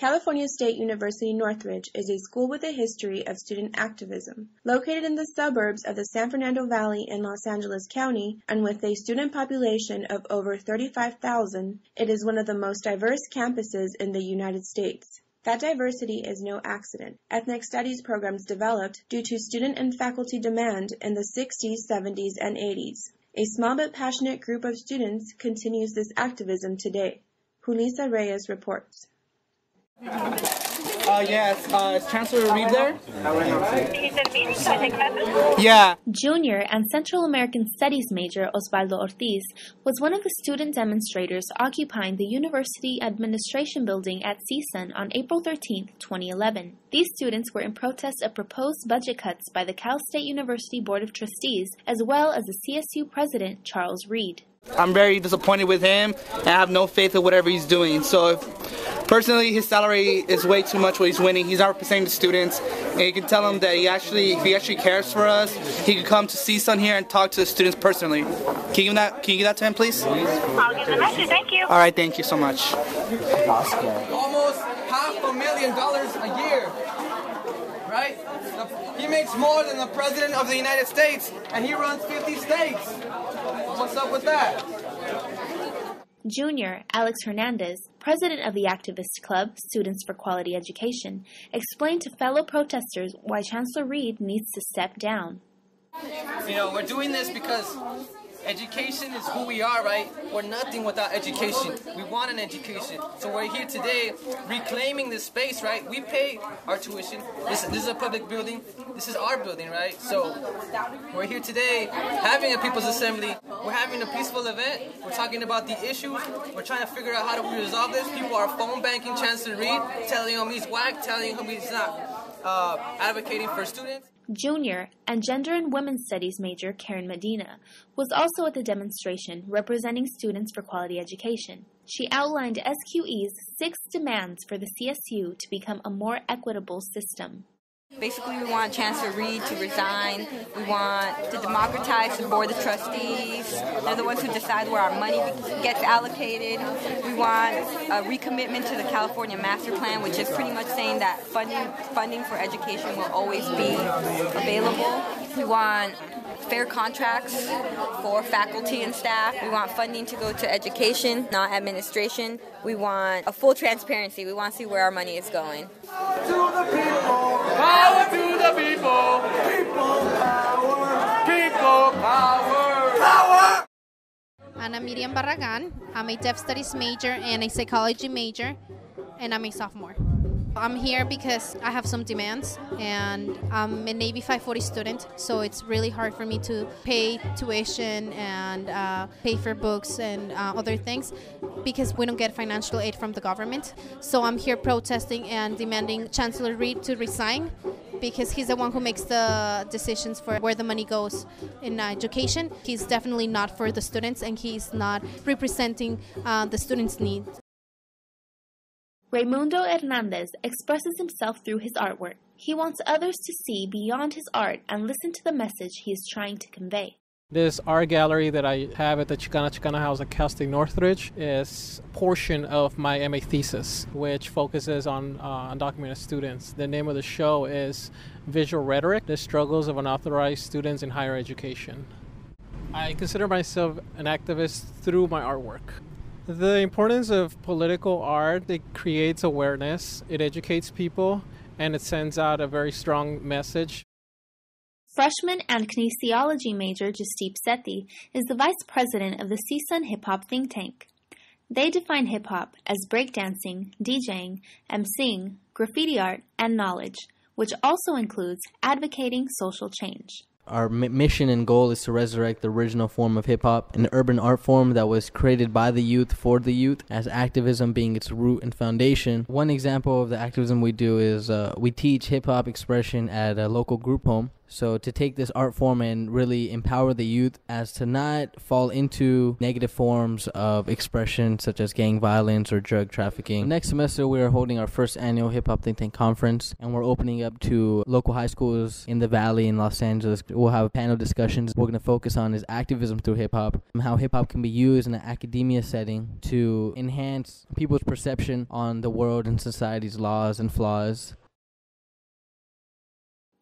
California State University Northridge is a school with a history of student activism. Located in the suburbs of the San Fernando Valley in Los Angeles County and with a student population of over 35,000, it is one of the most diverse campuses in the United States. That diversity is no accident. Ethnic studies programs developed due to student and faculty demand in the 60s, 70s, and 80s. A small but passionate group of students continues this activism today. Julissa Reyes reports. Uh, yes, uh, is Chancellor Reed there? Yeah. Junior and Central American Studies major Osvaldo Ortiz was one of the student demonstrators occupying the University Administration Building at CSUN on April 13, 2011. These students were in protest of proposed budget cuts by the Cal State University Board of Trustees as well as the CSU president Charles Reed. I'm very disappointed with him and I have no faith in whatever he's doing. So if, personally his salary is way too much what he's winning. He's not representing the students and you can tell him that he actually if he actually cares for us, he could come to CSUN here and talk to the students personally. Can you give that can you give that to him please? I'll give the message, thank you. Alright, thank you so much. Almost half a million dollars a year. Right? He makes more than the President of the United States and he runs 50 states. What's up with that? Junior Alex Hernandez, president of the activist club Students for Quality Education, explained to fellow protesters why Chancellor Reed needs to step down. You know, we're doing this because education is who we are, right? We're nothing without education. We want an education. So we're here today reclaiming this space, right? We pay our tuition. This, this is a public building. This is our building, right? So we're here today having a People's Assembly. We're having a peaceful event. We're talking about the issues. We're trying to figure out how we resolve this. People are phone banking Chancellor Reed, telling him he's whack, telling him he's not uh, advocating for students. Junior and Gender and Women's Studies major Karen Medina was also at the demonstration representing Students for Quality Education. She outlined SQE's six demands for the CSU to become a more equitable system. Basically, we want a chance Chancellor Reed to resign. We want to democratize the board of trustees. They're the ones who decide where our money gets allocated. We want a recommitment to the California Master Plan, which is pretty much saying that funding funding for education will always be available. We want fair contracts for faculty and staff. We want funding to go to education, not administration. We want a full transparency. We want to see where our money is going. To the people, power to the people, people power, people power, power. Ana Miriam Barragan. I'm a deaf studies major and a psychology major, and I'm a sophomore. I'm here because I have some demands, and I'm a AB 540 student, so it's really hard for me to pay tuition and uh, pay for books and uh, other things because we don't get financial aid from the government. So I'm here protesting and demanding Chancellor Reed to resign because he's the one who makes the decisions for where the money goes in education. He's definitely not for the students, and he's not representing uh, the students' needs. Raimundo Hernandez expresses himself through his artwork. He wants others to see beyond his art and listen to the message he is trying to convey. This art gallery that I have at the Chicana Chicana House at Cal State Northridge is a portion of my MA thesis, which focuses on uh, undocumented students. The name of the show is Visual Rhetoric The Struggles of Unauthorized Students in Higher Education. I consider myself an activist through my artwork. The importance of political art, it creates awareness, it educates people, and it sends out a very strong message. Freshman and kinesiology major Jasdeep Sethi is the vice president of the CSUN Hip Hop think tank. They define hip hop as breakdancing, DJing, emceeing, graffiti art, and knowledge, which also includes advocating social change. Our mission and goal is to resurrect the original form of hip hop, an urban art form that was created by the youth for the youth, as activism being its root and foundation. One example of the activism we do is uh, we teach hip hop expression at a local group home. So to take this art form and really empower the youth as to not fall into negative forms of expression such as gang violence or drug trafficking. Next semester we are holding our first annual hip hop think tank conference and we're opening up to local high schools in the valley in Los Angeles. We'll have panel discussions. We're going to focus on is activism through hip hop and how hip hop can be used in an academia setting to enhance people's perception on the world and society's laws and flaws.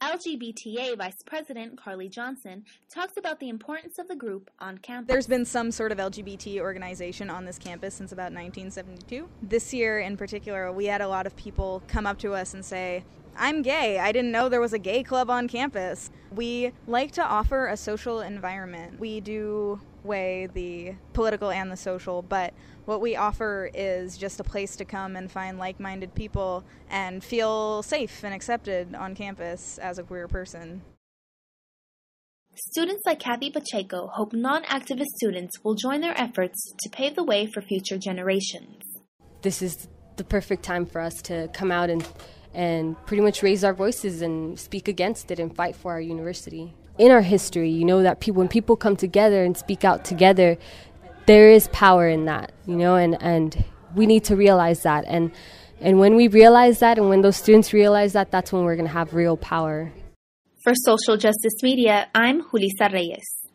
LGBTA Vice President Carly Johnson talks about the importance of the group on campus. There's been some sort of LGBT organization on this campus since about 1972. This year in particular, we had a lot of people come up to us and say, I'm gay. I didn't know there was a gay club on campus. We like to offer a social environment. We do weigh the political and the social, but what we offer is just a place to come and find like minded people and feel safe and accepted on campus as a queer person. Students like Kathy Pacheco hope non activist students will join their efforts to pave the way for future generations. This is the perfect time for us to come out and, and pretty much raise our voices and speak against it and fight for our university. In our history, you know that people, when people come together and speak out together, there is power in that, you know, and, and we need to realize that. And, and when we realize that and when those students realize that, that's when we're going to have real power. For Social Justice Media, I'm Julissa Reyes.